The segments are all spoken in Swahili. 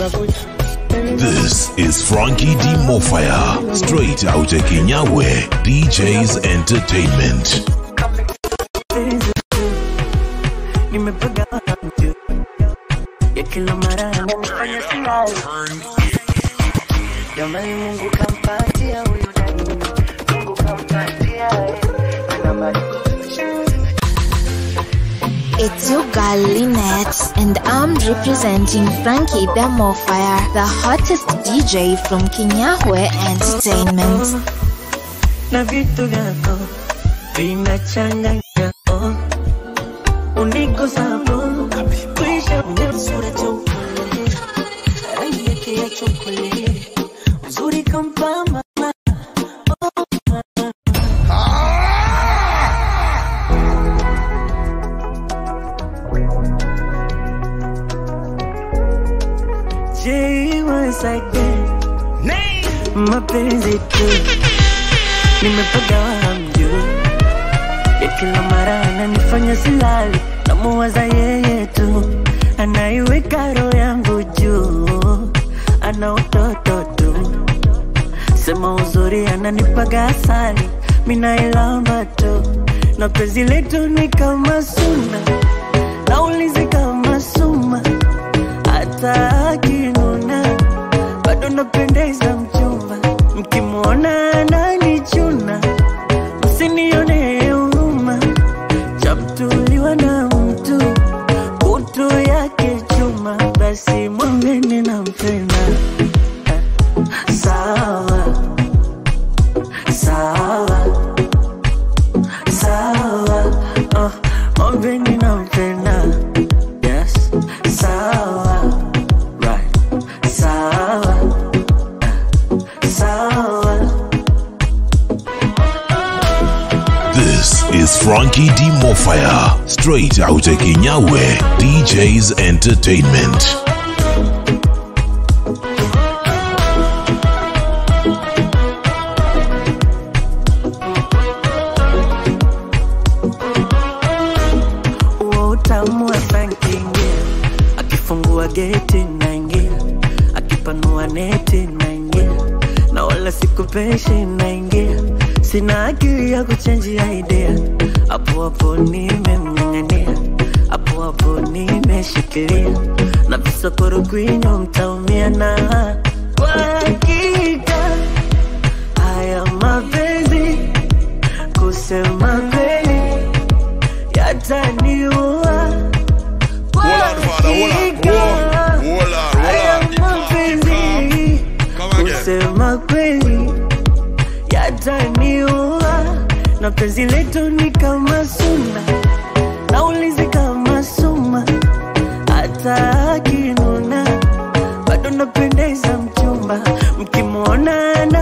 This is Frankie D. Mofire, straight out of Kinyawe, DJ's Entertainment. nimepiga mtu ya kila mara ananifanya silali jamani mungu kampatia It's your girl Lynette, and I'm representing Frankie the Mofire, the hottest DJ from Kinyahwe Entertainment. na vitu vyako vinachanganya oh. unigusapo kuisha sura chokole rangi yake ya chokole uzuri kampama Jay mapenzi tu. Nimepagawa hamjuu ya kila mara ananifanya silali. Namuwaza yeye tu. Anaiweka roho yangu juu. Ana utoto tu. Sema uzuri ananipaga asali. Minailamba tu. Na penzi letu ni kama suna. Naulizi kama suma. Hata akinuna bado napendeza mchumba. Mkimwona ananichuna of Kinyawe, DJ's Entertainment. akifungua akipanua na wala sikupeshi sina akili ya kuchenjia idea hapo hapo nimemng'ang'ania hapo hapo nimeshikilia. Na visokoro kwinyo mtaumia na kwa hakika haya mapenzi kusema kweli yataniua kwa hakika. Haya mapenzi kusema kweli na penzi letu ni kama suna naulizi kama suma. Hata akinuna bado napendeza mchumba. Mkimwona ananichuna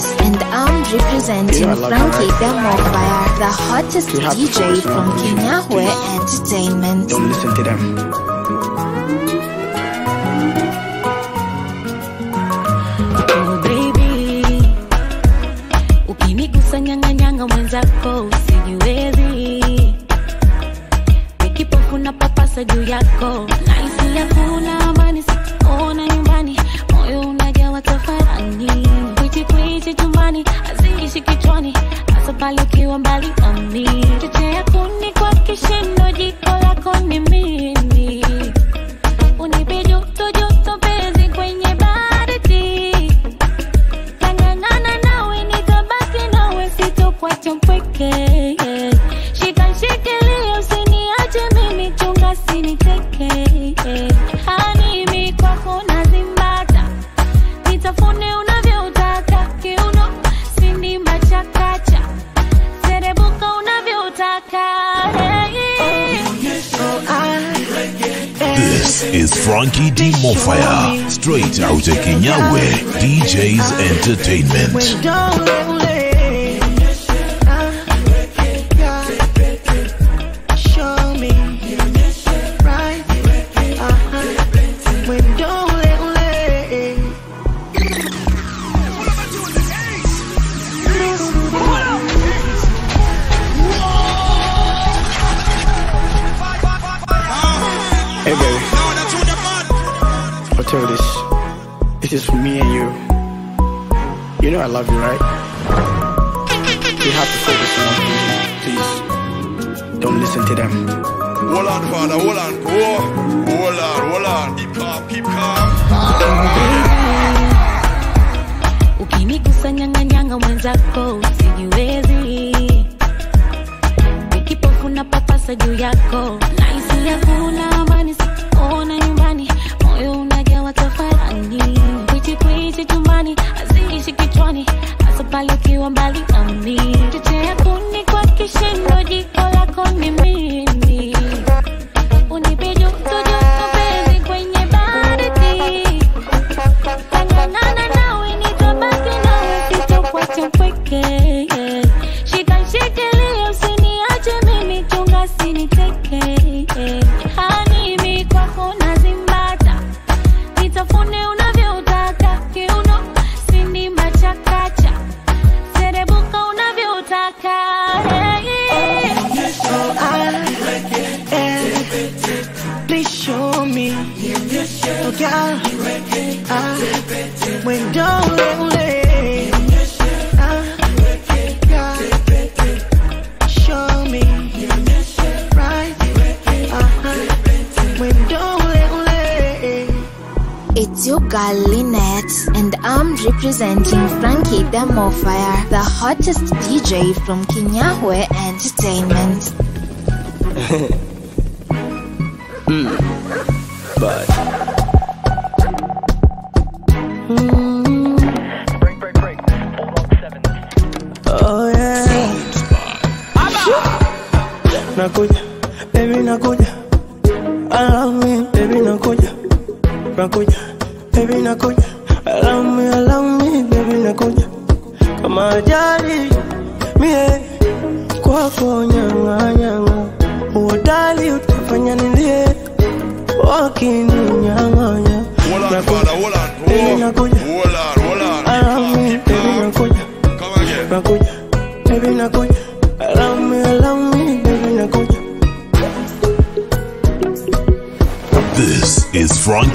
for me and Lynette, and I'm representing You know I love you, Frankie right? the Mofire, the hottest You have to DJ focus from on Kinyahwe Entertainment. Don't listen to them. Oh baby, ukinigusa nyang'anyanga mwenzako presenting Frankie Demofire, the hottest DJ from Kinyahwe Entertainment.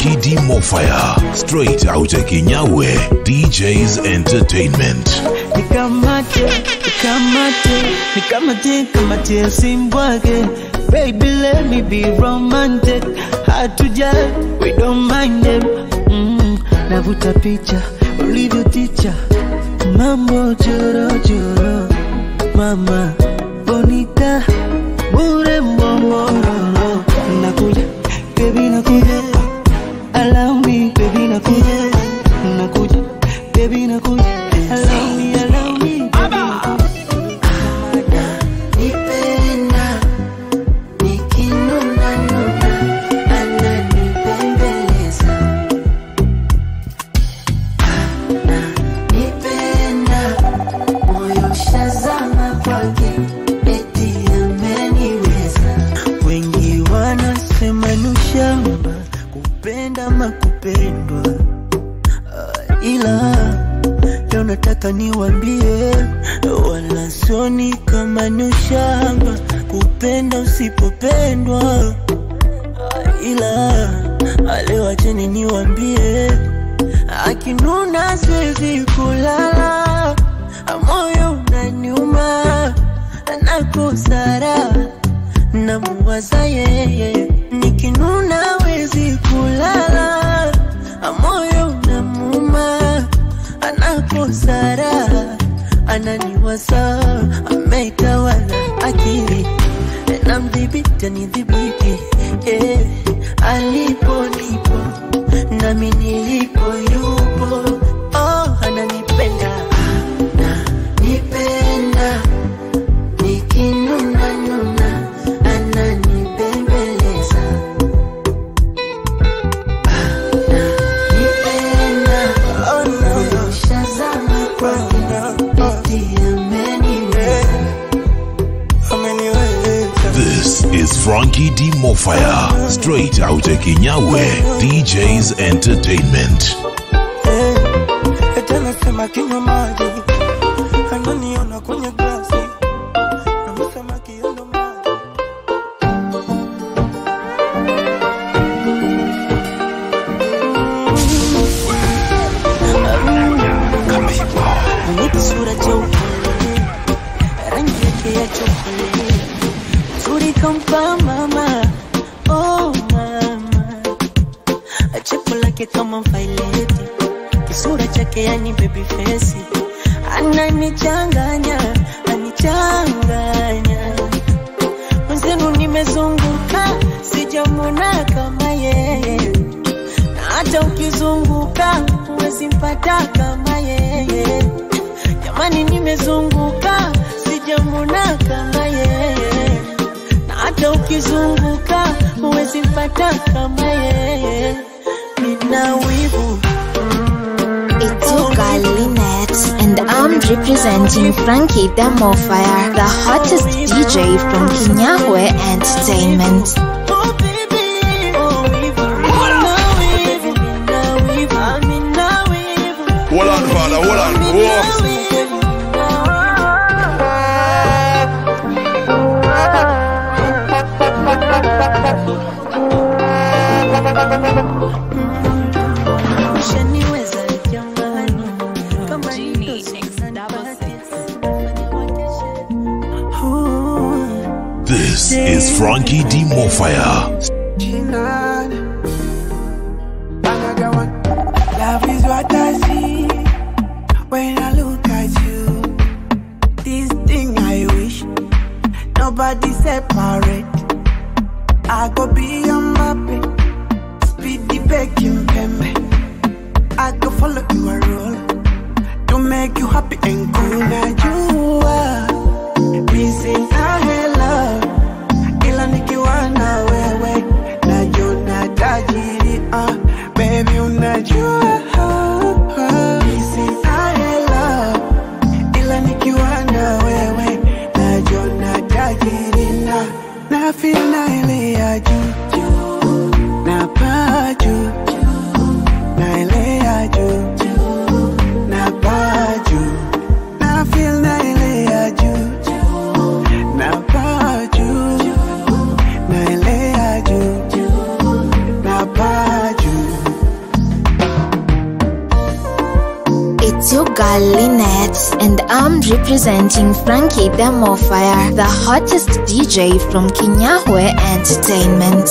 Kidi Mofire, straight out of Kinyawe, DJ's Entertainment. Nikamate, nikamate, nikamate. Baby, let me be romantic. Hard to judge, we don't mind them. Mm, navuta picha, mambo choro choro, mama ni kama ni ushamba, kupenda usipopendwa. Ila alewacheni niwambie, akinuna siwezi kulala, moyo unaniuma, nakosa raha, namuwaza yeye, nikinuna wezi kulala, moyo unamuuma, anakosa raha ananiwaza, ametawala akili. Na mdhibiti anidhibiti eh, alipo nipo nami nilipo yupo. Lady Mofire, straight out of Kinyawe, DJ's Entertainment. Hey, Mofire, the hottest DJ from Kinyahwe Entertainment. Frankie D. Love is what I see when I look at you. This thing I wish nobody separate. I could be I'm representing Frankie the Mofire, the hottest DJ from Kinyahwe Entertainment.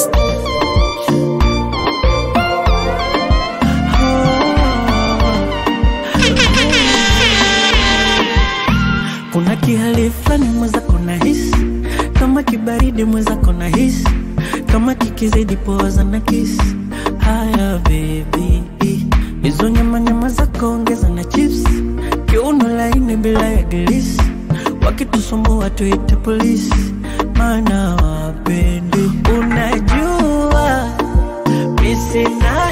Kuna kihali fulani mwenzako na hisi kama kibaridi, mwenzako na hisi kama kikizidi poza na kisi. Haya baby, hizo nyama nyama zako ongeza na chips Kiuno laini bila ya gilisi, wakitusumbua tuite polisi, maana wapendi. Unajua mimi sina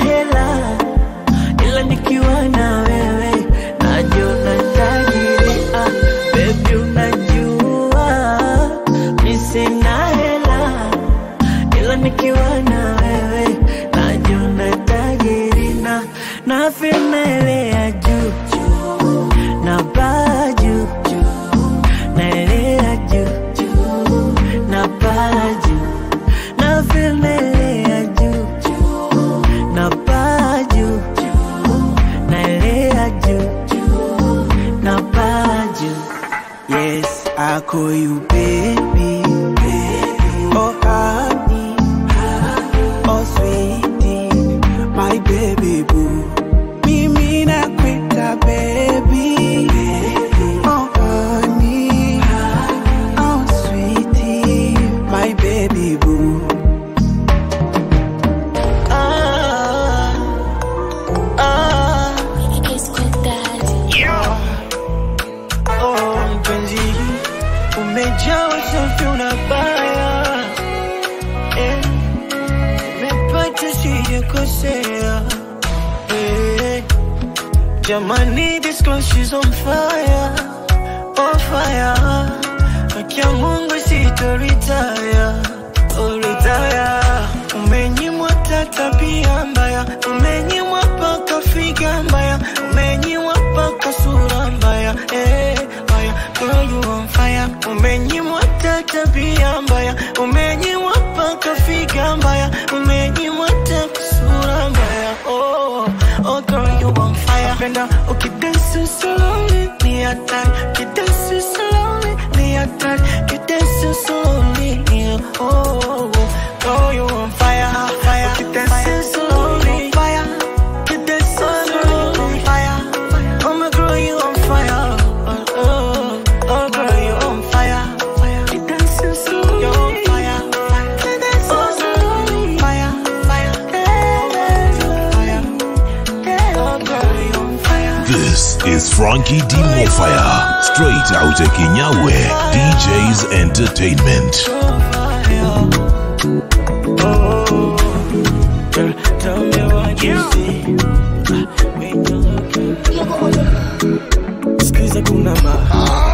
Frankie D. Mofire, straight out of Kinyawe, DJ's Entertainment. Kuna mahaba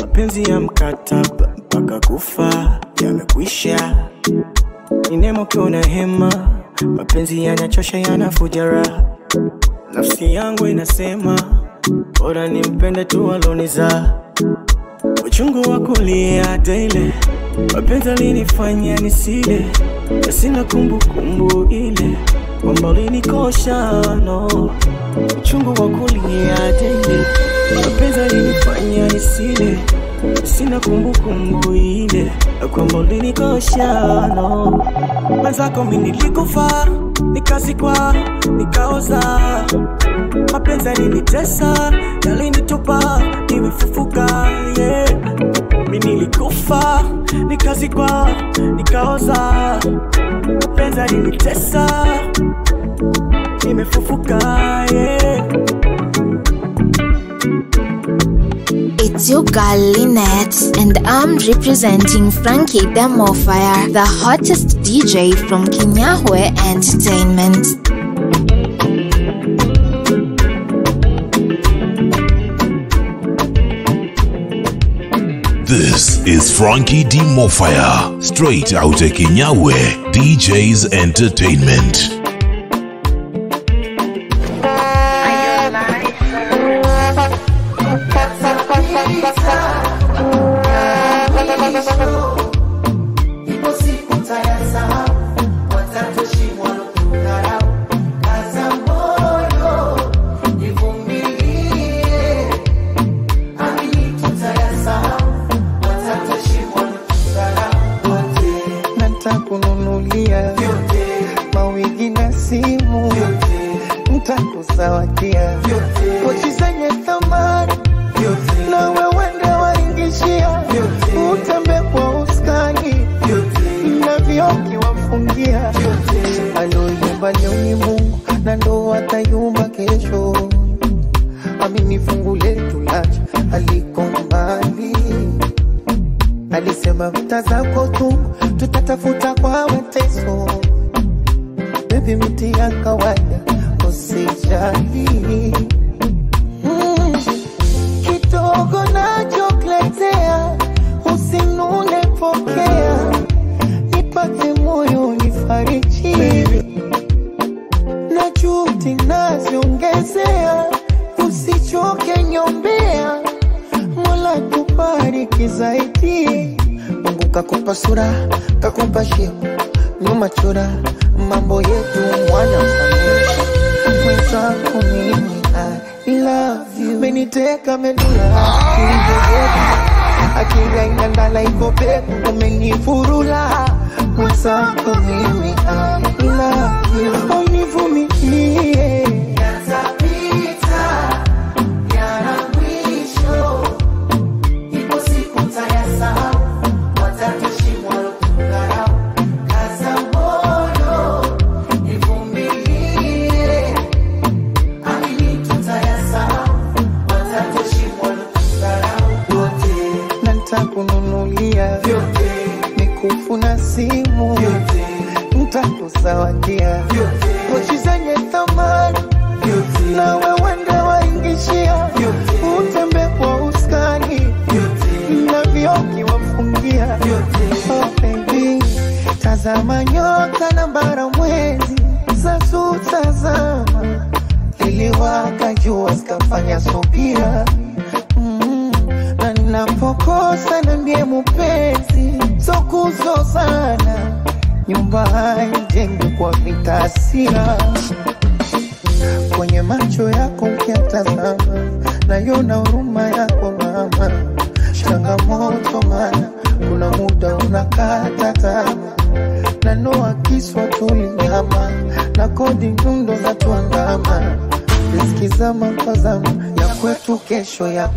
mapenzi ya mkataba mpaka kufa yamekwisha ni nemo kiona hema mapenzi yanachosha yanafuja raha nafsi yangu inasema bora nimpende tu aloniza. Uchungu wa kulia daily mapenzi alinifanya nisile. Na sina kumbukumbu ile kwamba ulinikosha no uchungu wa kulia daily mapenzi alinifanya nisile. Na sina kumbukumbu ile kwamba ulinikosha no mwenzako mi nilikufa nikazikwa nikaoza mapenzi yalinitesa yalinitupa nimefufuka yeah. mi nilikufa nikazikwa nikaoza mapenzi yalinitesa nimefufuka yeah. Girl Lynette, and I'm representing Frankie Demofire, the hottest DJ from Kinyahwe Entertainment. This is Frankie D. Straight out of Kinyawe, DJ's Entertainment.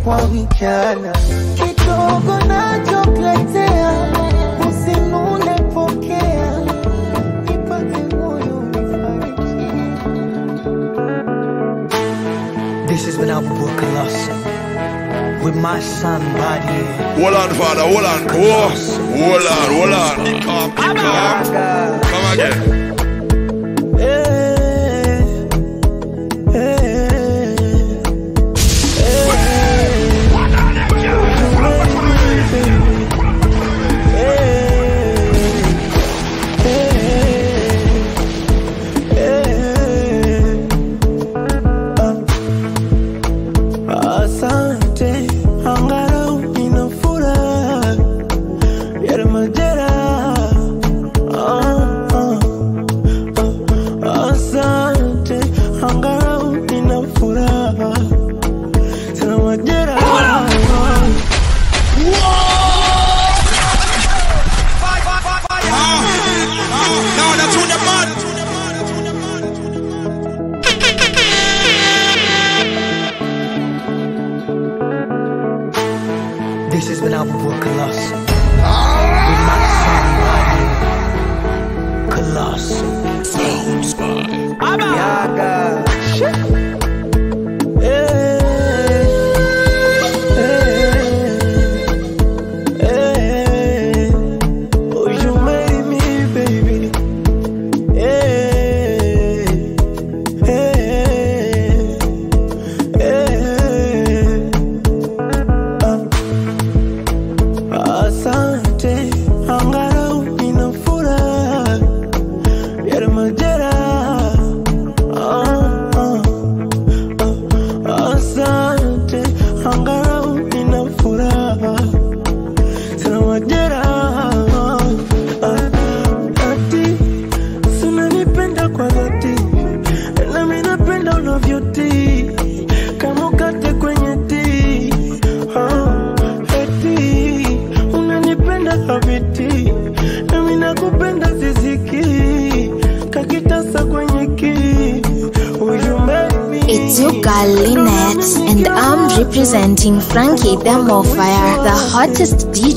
Kwa mchana kidogo nachokuletea usinune pokea nipate moyo This has been our book Colossal with my son Body. Hold on, father, hold on. Hold on, hold on. Come again.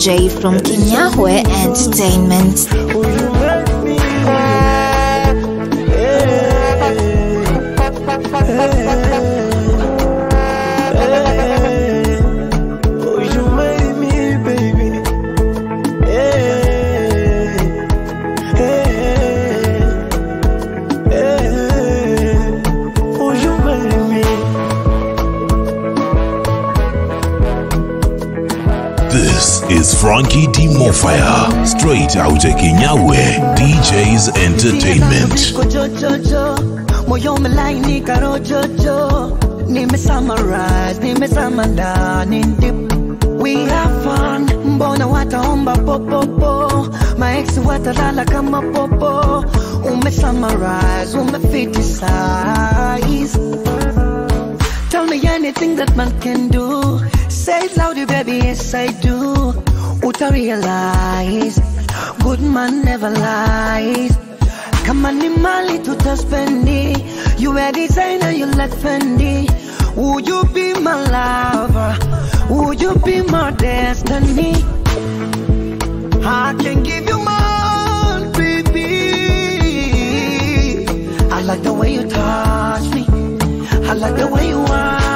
Hottest DJ from Frankie D. Mofire, straight out of Kinyawe, DJ's Entertainment. Moyo umelainika rojojo, nime summarize, nimezama ndani deep. We have fun, mbona wataomba popopo, maex watalala kama popo, ume summarize, ume fitisize. Tell me anything that man can do. Say it loud, baby, yes I do. Uta realize, good man never lies. Come on Kama ni mali tutaspendi, you a designer, you like Fendi. Would you be my lover? Would you be my destiny? I can give you more, baby. I like the way you touch me. I like the way you want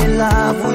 in love,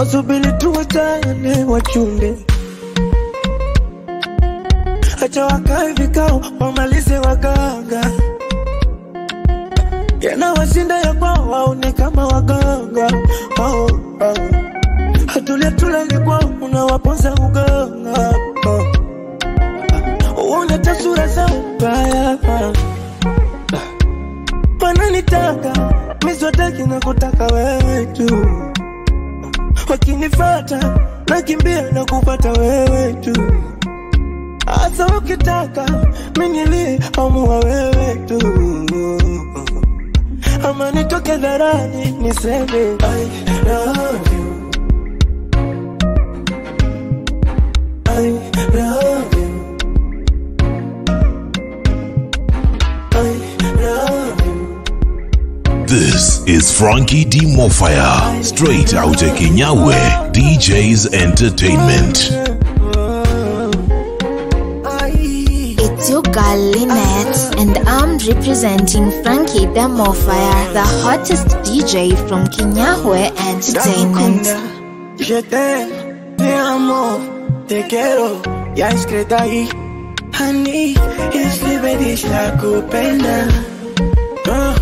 wanaosubiri tuwachane wachunde acha wakae vikao wamalize ukitaka minilie amua wewe tu ama nitoke dharani niseme I love you I love you I love you This is Frankie D. Mofire, straight out of Kinyawe, DJ's Entertainment. Girl Lynette, and I'm representing Frankie the Mofire, the hottest DJ from Kinyahwe Entertainment. Je t'aime, te amo, te quiero, ya escrita ahí. Honey, isibidisha kupenda. Ah,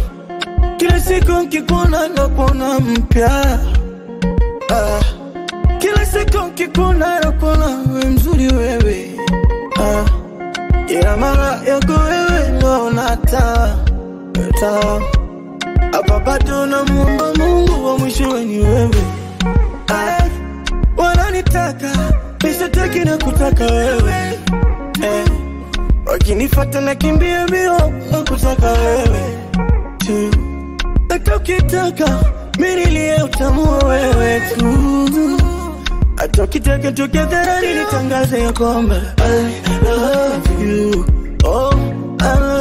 Kila siku nkikuona nakuona mpya. Ah, Kila siku nkikuona nakuona we mzuri wewe. Ah, Kila mara yako wewe naona taa. Hapa bado namuomba Mungu wa mwishowe ni wewe. Wananitaka nishataki na kutaka wewe wakinifata nakimbia mbio wa kutaka wewe tu, hata ukitaka minilie utamua wewe tu, hata ukitaka ili tangaze ya kwamba I love you. Oh, I love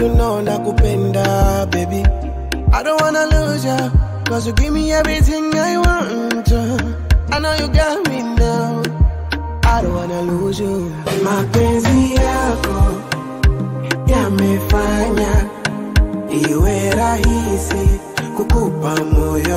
you know, nakupenda, baby. I don't wanna lose ya, cause you give me everything I want. uh. I know you got me now. I don't wanna lose you. Mapenzi yako yamefanya iwe rahisi kukupa moyo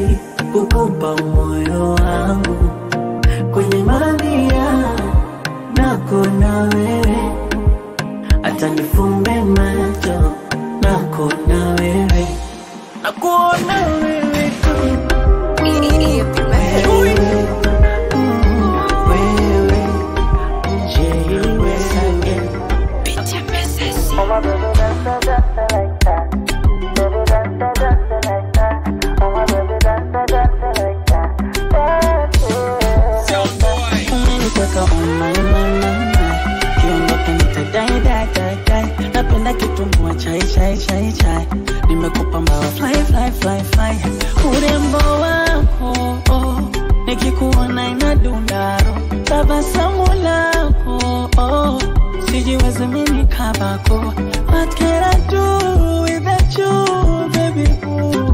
rahisi kukupa moyo wangu. Kwenye mania nako na wewe, hata nifumbe macho nako na wewe, nakuona wewe, chai chai chai. Nimekupa mbawa. Fly fly fly fly. Urembo wako oh, nikikuona inadundaro tabasamu lako oh, sijiwezi mimi kabako. What can I do without you baby ooh.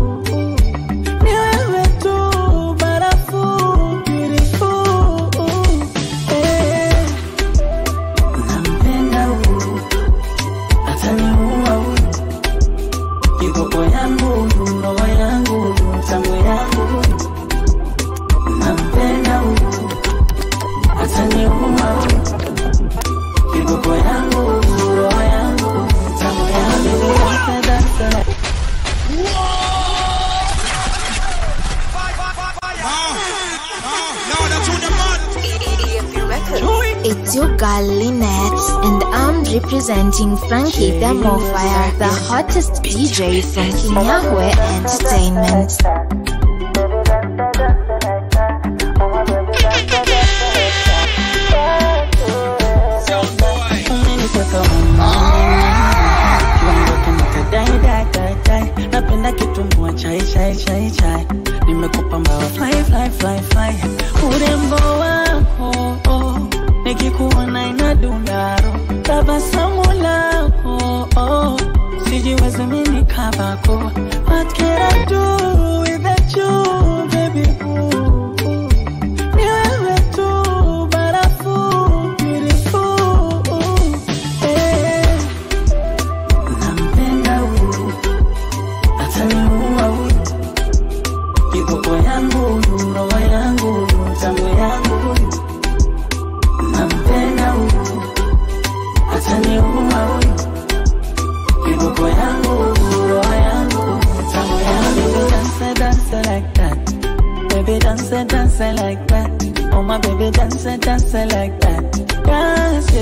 I'm Frankie the Mofire, the hottest DJ from Kinyahwe Entertainment. Dance like that. Oh my baby dance dance like that. Dance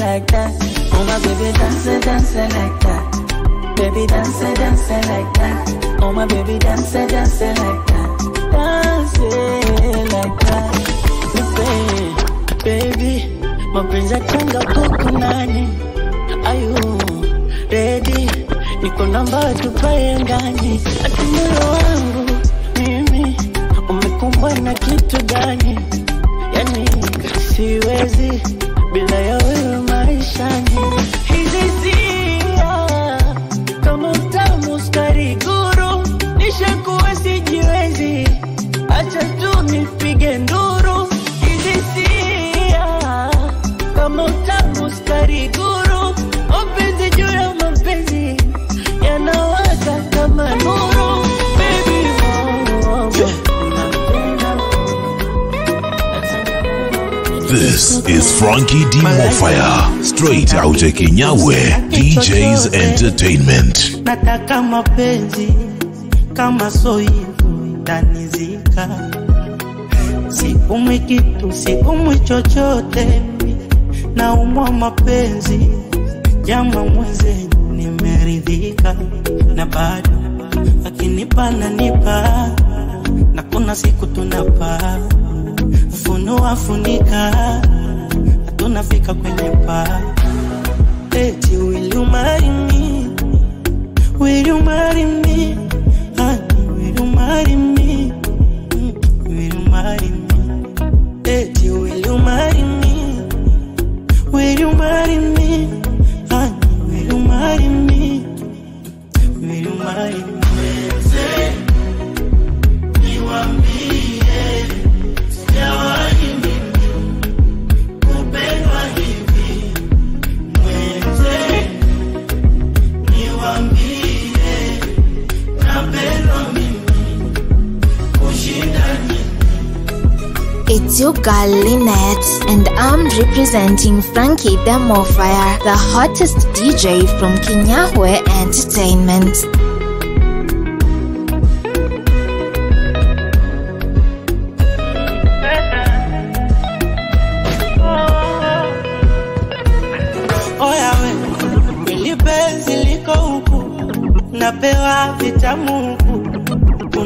like that. Oh my baby dance dance like that. Baby dance dance like that. Oh my baby dance dance like that. Dance like that. Baby mapenzi changa kuku nani ayu ready? Niko namba tupae ndani ati moyo wangu umekumbwa na kitu gani? Yani siwezi bila ya wewe maishani. Hizi sia kama utamu sukari guru nishakuwa sijiwezi. Acha tu nipige nduru. Hizi sia kama utamu sukari guru This is Frankie D. Mofire, straight out of Kinyawe, DJ's Entertainment. nataka mapenzi kama so hivyo itanizika. Siumwi kitu siumwi chochote. Naumwa mapenzi jama mwenzenu nimeridhika. Na bado akinipa nanipa na kuna siku tunapaa funua wafunika, hatunafika kwenye paa. Eti will you marry me? Will you marry me? Honey will you marry me Lynette, and I'm representing Frankie the Mofire, the hottest DJ from Kinyahwe Entertainment.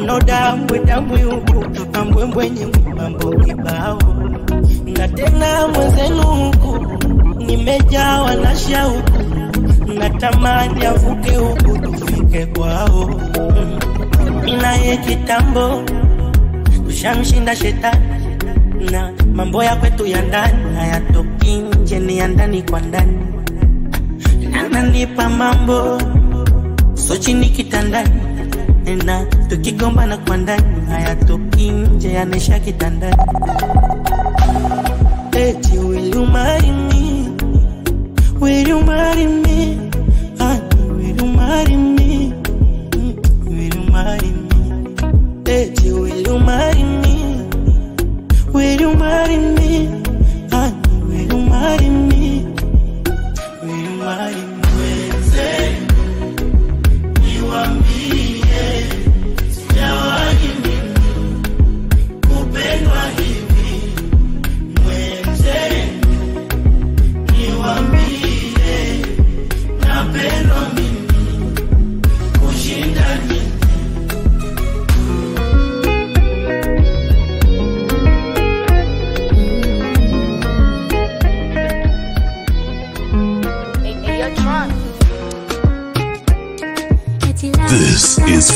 Kuna udambwe dambwe huku mambwembwenye mambo kibao na tena mwenzenu huku nimejawa na shauku, natamani avuke huku tufike kwao. Mm. Mimi naye kitambo tushamshinda shetani na mambo ya kwetu ya ndani hayatoki nje, ni ya ndani kwa ndani, ananipa mambo so chini kitandani na tukigombana kwa ndani hayatoki nje, yanaisha kitandani. Eti will you marry me? Will you marry me? Honey, will you marry me? Mm, Will you marry me? Eti will you marry me? Will you marry me?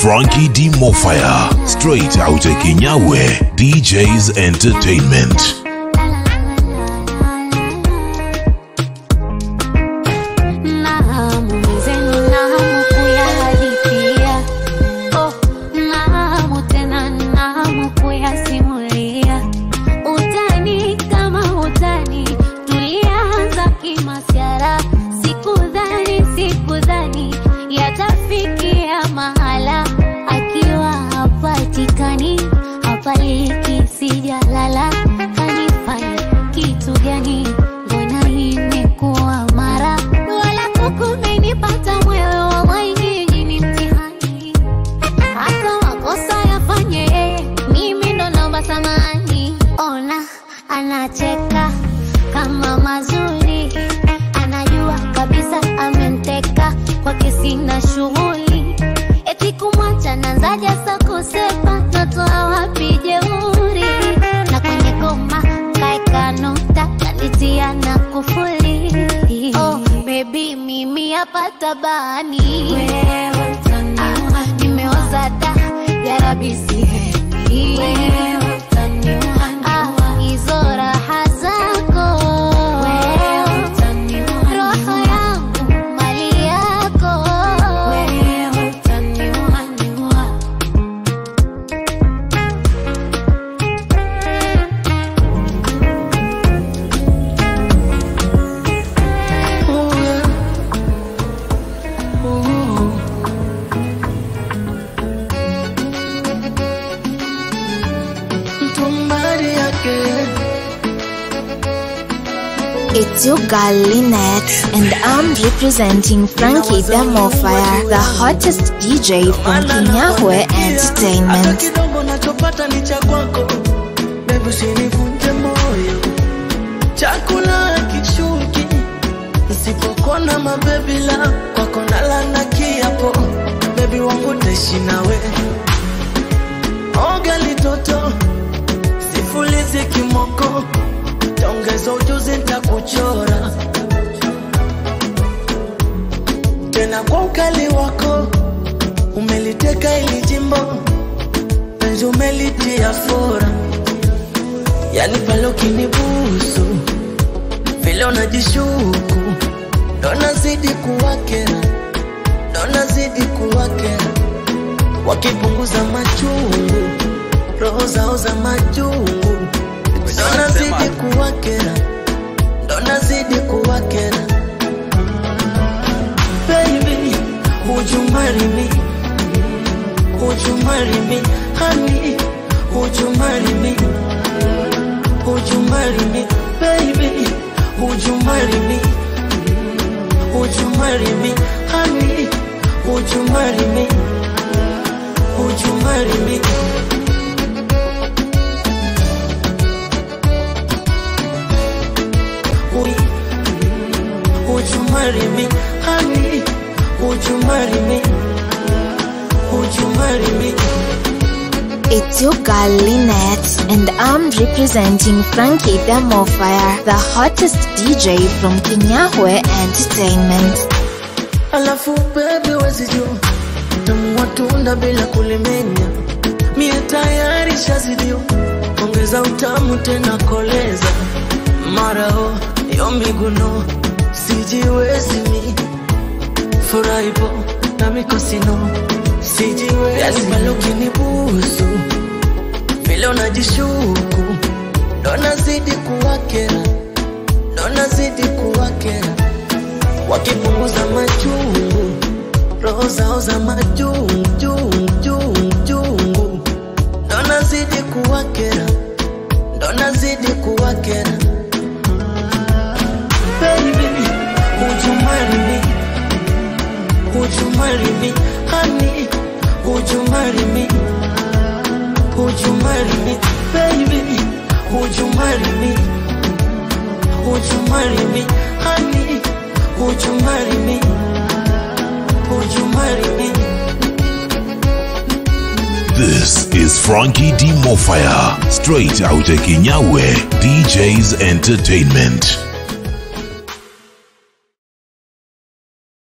Frankie D. Mofire, straight out of Kinyawe, DJ's Entertainment. I'm representing Frankie Mofire, the hottest DJ from Kinyahwe Entertainment. nachopata ni cha kwako. Bebu sifulizi kimoko. Ujuzi tena kwa ukali wako umeliteka ili jimbo penzi umelitia fora. Yani pale ukinibusu vile unajishuku ndo nazidi kuwakera ndo nazidi kuwakera. Wakipunguza machungu roho zao za majungu ndo nazidi kuwakera ndo nazidi kuwakera would you marry me would you marry me honey would you marry me would you marry me baby would you marry me would you marry me honey would you marry me would you marry me would, you marry me honey would you marry me would you marry me It's your girl Lynette, and I'm representing Frankie the Mofire, the hottest DJ from Kinyahwe Entertainment. alafu baby weziju, tamu watunda bila kulimenya. Mie tayari shazidio ongeza utamu tena koleza. Marao yo miguno sijiwezi mi furahipo na mikosino sijiwe malukini busu. Vile unajishuku ndo nazidi kuwakera ndo nazidi kuwakera. Wakipunguza machungu roho zao za majungu ndonazidi kuwakera ndonazidi ndo nazidi kuwakera ndo nazidi kuwakera. Baby, would you marry me? Would you marry me? Honey, would you marry me? Would you marry me? Baby, would you marry me? Would you marry me? Honey, would you marry me? Would you marry me? This is Frankie D. Mofire, straight out of Kinyawe, DJ's Entertainment.